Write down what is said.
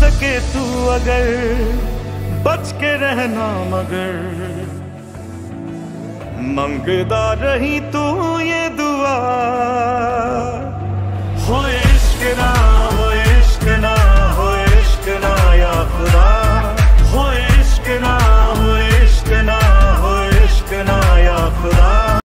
सके तू अगर बच के रहना मगर। मंगदा रही तू ये